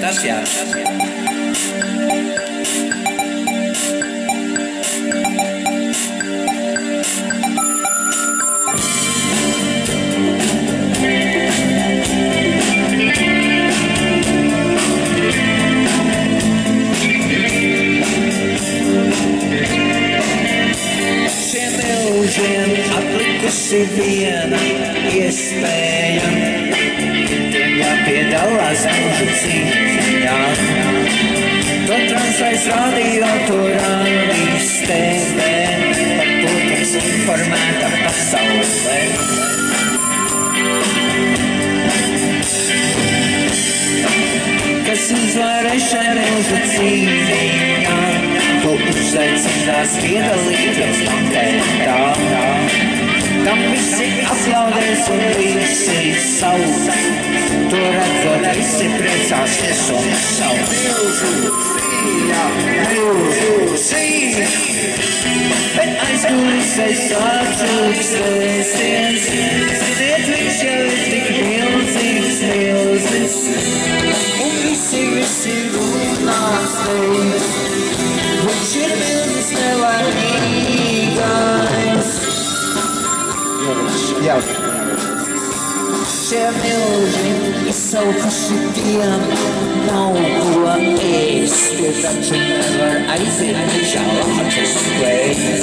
Tas jā. Šiem atlikusi viena iespēja. Tiem jāpiedalās mūža cīņā. To translēs radio, to rādīs TV. Par to tiks informēta pasaulē. Kas uzvarēs šajā cīņā, ko uzaicinās piedalīties anketā. Tam visi aplaudēs un visi sauc. To redzot, visi priecāsies un sauc. Milzu cīņa, milzu cīņa. Bet aizkulisēs atšūkstēsies. Ziniet, viņš jau ir tik milzīgs, milzīgs. Un visi, visi runās teiks. Viņš ir milzīgs, Yeah. Share music is so Kashukian. No one is that you never. I think I shall just wait.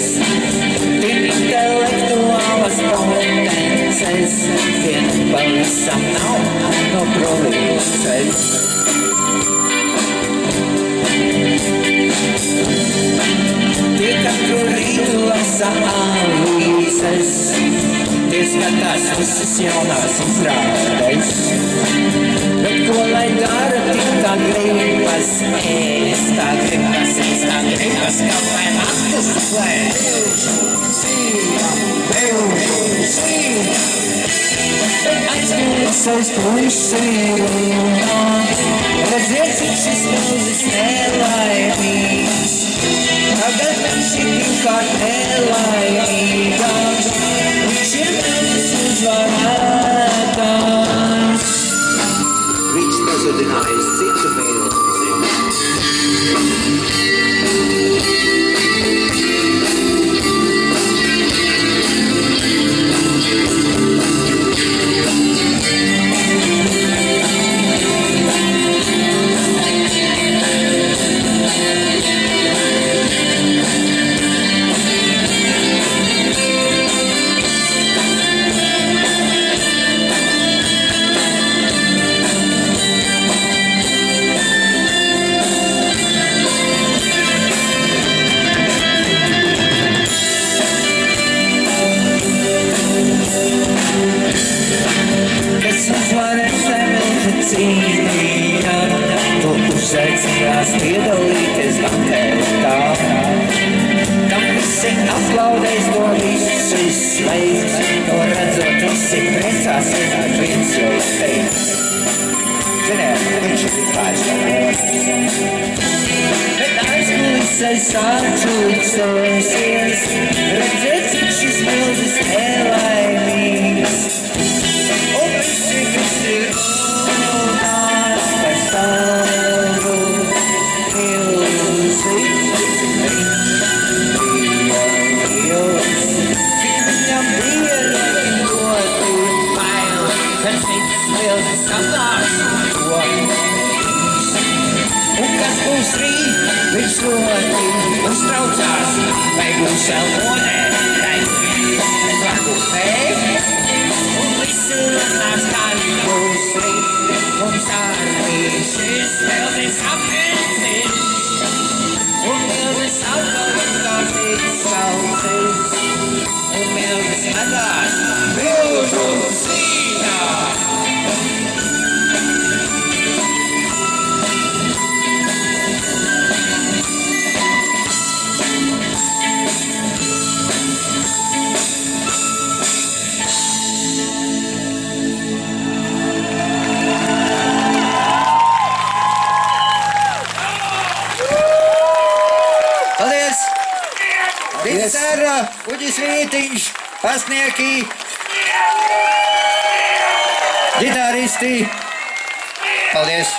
Skatās visas jaunās izrādes. Bet ko lai dara, tik tā gribas ēst, tā gribas ēst, tā gribas plēst. Cīņa, bildu cīņa, bet aizmirsies klusībā. Redziet, cik šis mūzis nelaimīgs. Tagad viņš ir pirmkārt nelaimīgāks, viņš cīņā, to uzaicinās piedalīties banketā. Tam visi aplaudēs, to visi sveiks, to redzot, visi priecāsies, bet viens jau teiks. Ziniet, viņš ir aizstāvot. Bet aizkulisēs atšūkstosies, redzēt, cik šis milzis nelaimīgs. Rīt, viņš ļoti uztraucās, vai būs vēl monē, bet varbūt nē. Un visi runās, kā viņš būs rīt, mums arī šis milzīgs apgriezis. Un milzis atkal kā cits saucis, un milzis metās milzu Pitsera, yes. Uģis Rītiņš, pasnieki, ģitāristi. Paldies!